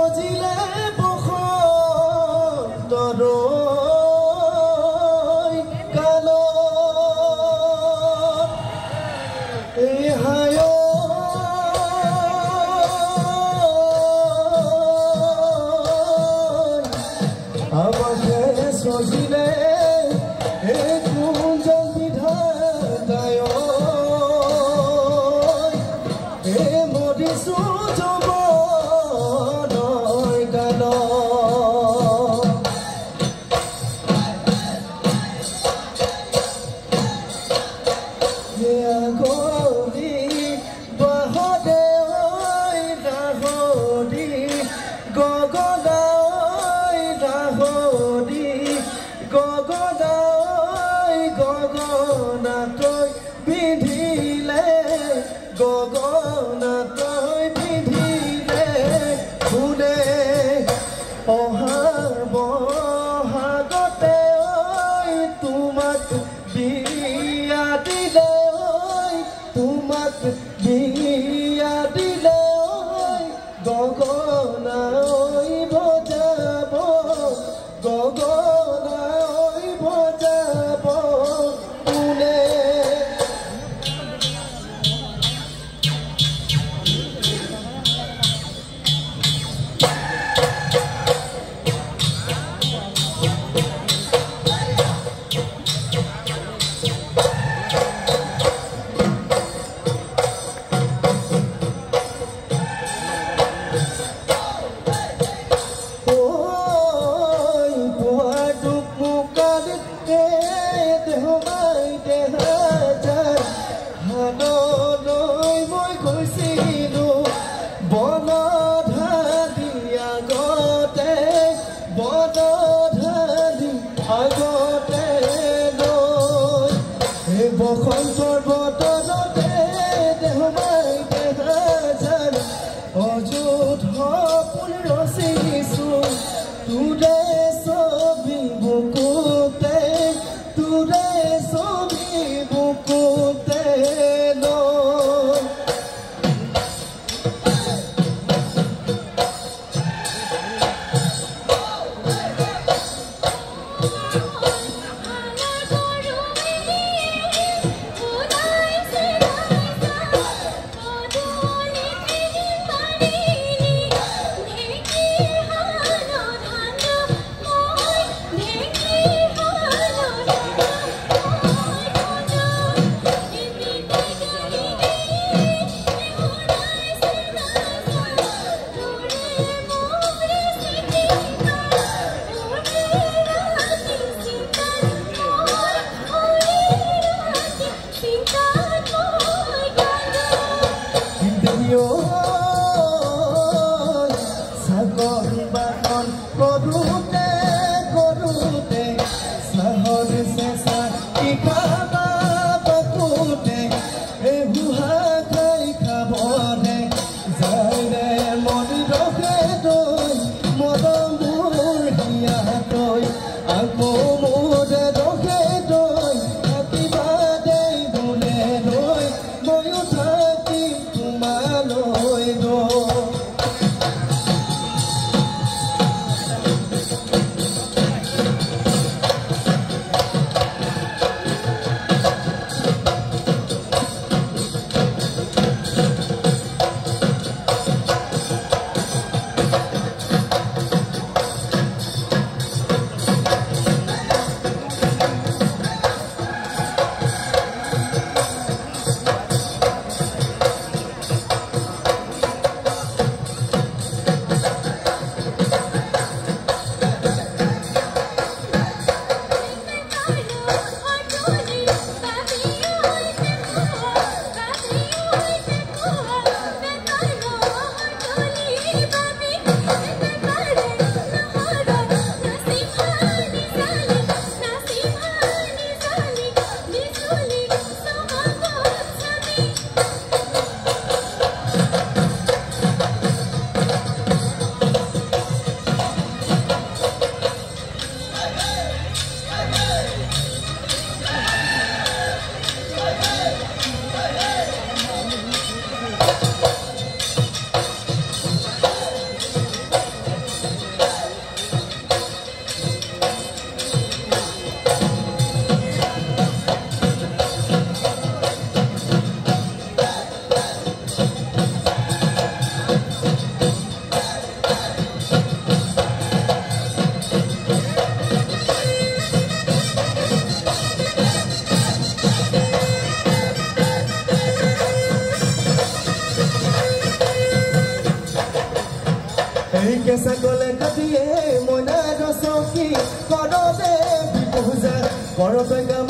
সজিলে বখর কালো। ইহায় আমাকে সজিলে 哥哥呢？You. কেঁচা গলে কাটিয়ে মনে ৰচকি কৰবে বিপুজা কৰবে গাম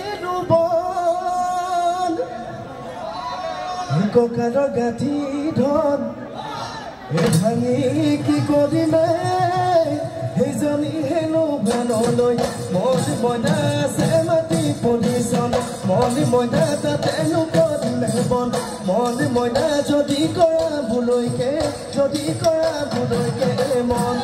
কাৰ গাঁঠি ধন। ভাঙি কি কৰিমে? সেইজনী হেনো বনলৈ মন মইনাছে মাটি পদিছন মন মইনা তাতেনো কৰিলে বন মন মইনা যদি কৰা ভুলৈকে যদি কৰা ভুলৈকে মন।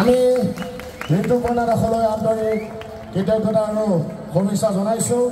আমি ঋতুপৰ্ণা দাসলৈ আন্তৰিক কৃতজ্ঞতা আৰু শুভেচ্ছা জনাইছোঁ।